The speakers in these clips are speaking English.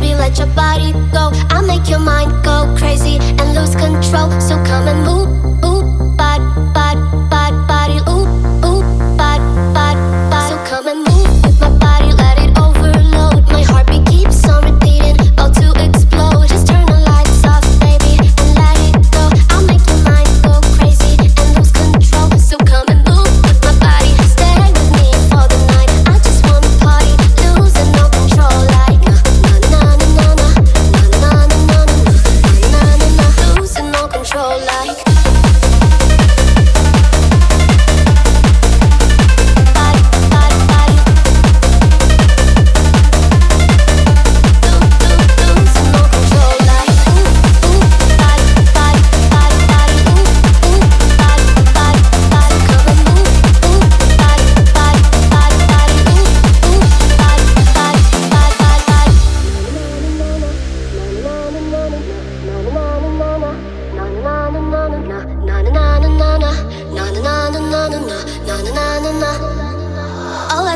baby, let your body go. I'll make your mind go.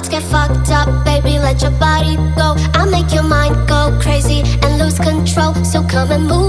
let's get fucked up, baby, let your body go. I'll make your mind go crazy and lose control, so come and move.